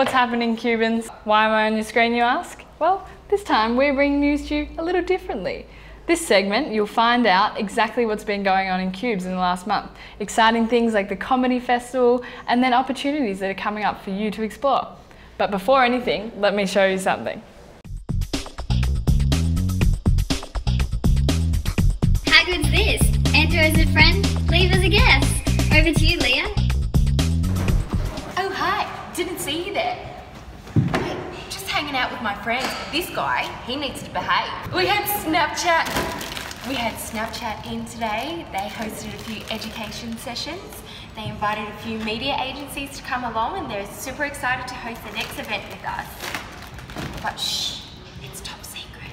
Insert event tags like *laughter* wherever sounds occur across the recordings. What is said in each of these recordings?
what's happening, Cubans? Why am I on your screen, you ask? Well, this time we're bringing news to you a little differently. This segment, you'll find out exactly what's been going on in Cubes in the last month. Exciting things like the Comedy Festival, and then opportunities that are coming up for you to explore. But before anything, let me show you something. How good's this? Enter as a friend, leave as a guest. Over to you, Leah. Hanging out with my friends. This guy, he needs to behave. We had Snapchat. We had Snapchat in today. They hosted a few education sessions. They invited a few media agencies to come along and they're super excited to host the next event with us. But shh, it's top secret.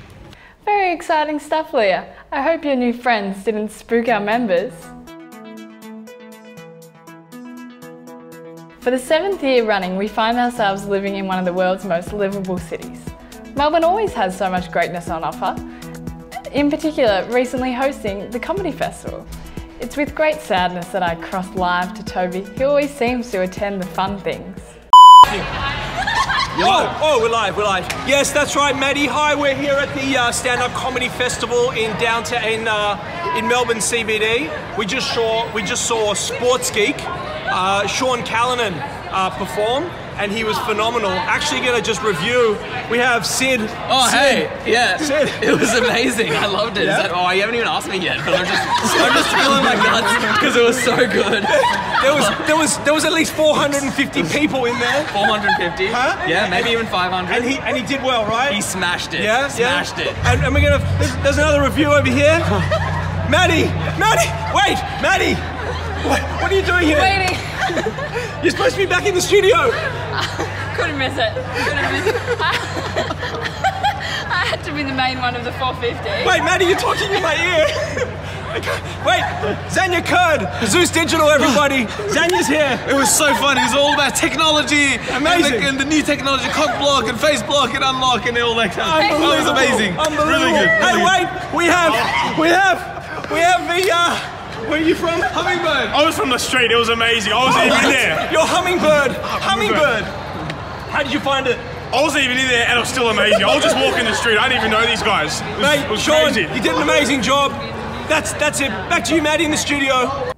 Very exciting stuff, Leah. I hope your new friends didn't spook our members. For the seventh year running, we find ourselves living in one of the world's most livable cities. Melbourne always has so much greatness on offer, in particular, recently hosting the Comedy Festival. It's with great sadness that I cross live to Toby, who always seems to attend the fun things. Oh, oh, we're live, we're live. Yes, that's right, Maddie. Hi, we're here at the uh, Stand-Up Comedy Festival in downtown in uh, in Melbourne CBD. We just saw we just saw Sports Geek, uh, Sean Callanan uh, perform, and he was phenomenal. Actually, gonna just review. We have Sid. Oh, Sid. hey, yeah. Sid. It was amazing. I loved it. Yeah? that- oh, you haven't even asked me yet, but I'm just, I'm just feeling my guts because it was so good. There was there was there was at least 450 people in there. 450. Huh? Yeah, maybe even 500. And he and he did well, right? He smashed it. Yeah, Smashed yeah. it. And, and we're gonna. There's, there's another review over here. Maddie, Maddie, wait, Maddie, what, what are you doing here? Waiting! *laughs* You're supposed to be back in the studio. *laughs* Couldn't miss it. Couldn't miss it. *laughs* I had to be the main one of the 450. Wait, Maddie, you're talking in my ear. Wait, Zanya Kurd, Zeus Digital, everybody. Zanya's here. It was so fun. It was all about technology. Amazing. And the, and the new technology, cock block and face block and unlock and all that kind of Unbelievable. It was amazing. Unbelievable. Really good. Hey, really good. wait, we have, we have, we have the. Uh, where are you from? Hummingbird. I was from the street. It was amazing. I wasn't even in there. *laughs* Your hummingbird. Hummingbird. How did you find it? I wasn't even in there, and it was still amazing. I was just walking in the street. I didn't even know these guys. It was, Mate, it was Sean, crazy. you did an amazing job. That's that's it. Back to you, Maddie, in the studio.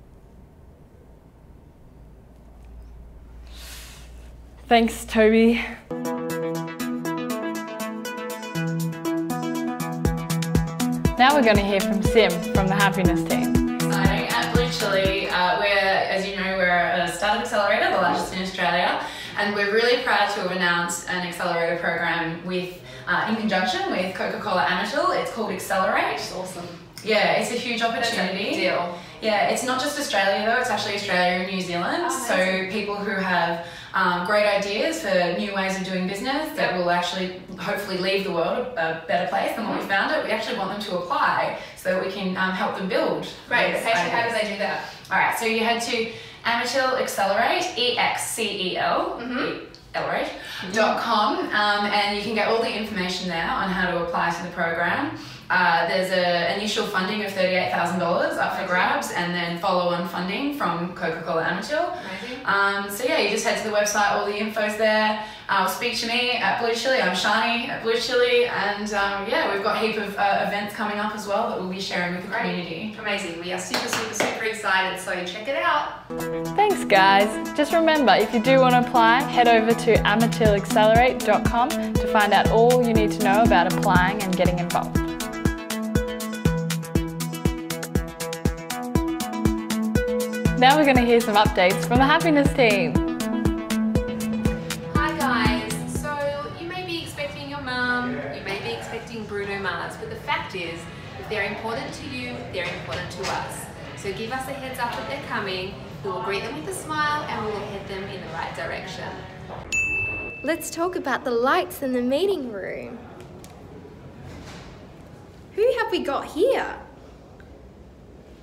Thanks, Toby. We're going to hear from Sim from the Happiness team. exciting. At BlueChilli, uh, we're, as you know, we're a startup accelerator, the largest in Australia, and we're really proud to have announced an accelerator program with, uh, in conjunction with Coca-Cola Amatil. It's called Accelerate. awesome. Yeah, it's a huge opportunity. deal. Yeah, it's not just Australia though, it's actually Australia and New Zealand. so people who have um, great ideas for new ways of doing business that will actually hopefully leave the world a, better place than what we found it, we actually want them to apply so that we can um, help them build. Okay, so how do they do that? All right, so you head to Amatil Accelerate, E X C E L, Accelerate, dot com, um, and you can get all the information there on how to apply to the program. Uh, there's an initial funding of $38,000 up for grabs and then follow-on funding from Coca-Cola Amatil. Amazing. Um, so yeah, you just head to the website, all the info's there. Uh, speak to me at BlueChilli. I'm Shani at BlueChilli, and um, yeah, we've got a heap of uh, events coming up as well that we'll be sharing with the Great. community. Amazing. We are super, super, super excited. So check it out. Thanks, guys. Just remember, if you do want to apply, head over to amatilaccelerate.com to find out all you need to know about applying and getting involved. Now we're going to hear some updates from the Happiness team. Hi guys. So you may be expecting your mum, you may be expecting Bruno Mars, but the fact is, if they're important to you, they're important to us. So give us a heads up that they're coming. We will greet them with a smile and we will head them in the right direction. Let's talk about the lights in the meeting room. Who have we got here?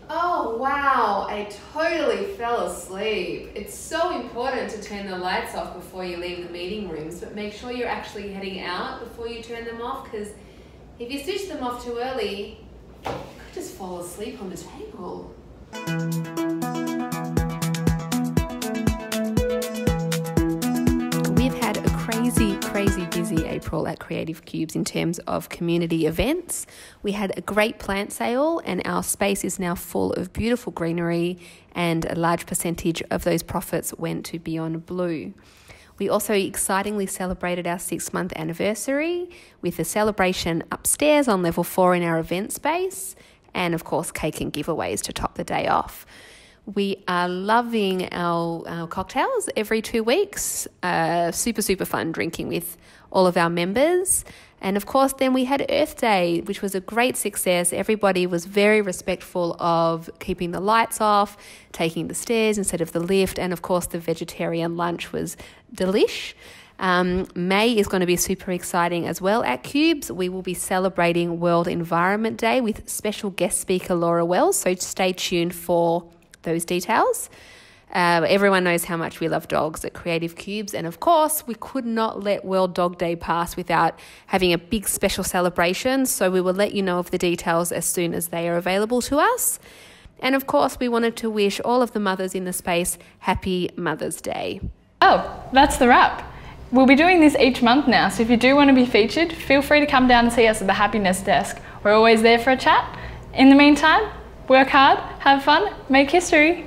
Oh wow, I totally fell asleep. It's so important to turn the lights off before you leave the meeting rooms, but make sure you're actually heading out before you turn them off because if you switch them off too early, you could just fall asleep on the table. We've had a crazy, crazy April at Creative Cubes in terms of community events. We had a great plant sale, and our space is now full of beautiful greenery, and a large percentage of those profits went to Beyond Blue. We also excitingly celebrated our six month anniversary with a celebration upstairs on level four in our event space, and of course, cake and giveaways to top the day off. We are loving our, our cocktails every two weeks. Uh, super, super fun drinking with all of our members. And of course, then we had Earth Day, which was a great success. Everybody was very respectful of keeping the lights off, taking the stairs instead of the lift, and of course, the vegetarian lunch was delish. Um, May is going to be super exciting as well at Cubes. We will be celebrating World Environment Day with special guest speaker Laura Wells, so stay tuned for those details. Uh, everyone knows how much we love dogs at Creative Cubes, and of course, we could not let World Dog Day pass without having a big special celebration. So, we will let you know of the details as soon as they are available to us. And of course, we wanted to wish all of the mothers in the space happy Mother's Day. Oh, that's the wrap. We'll be doing this each month now, so if you do want to be featured, feel free to come down and see us at the Happiness Desk. We're always there for a chat. In the meantime, work hard, have fun, make history.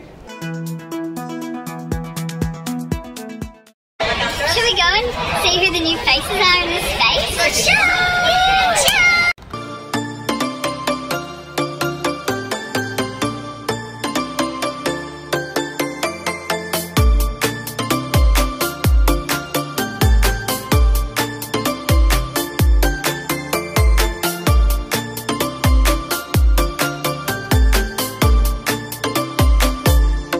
go and see who the new faces are in the space? For sure!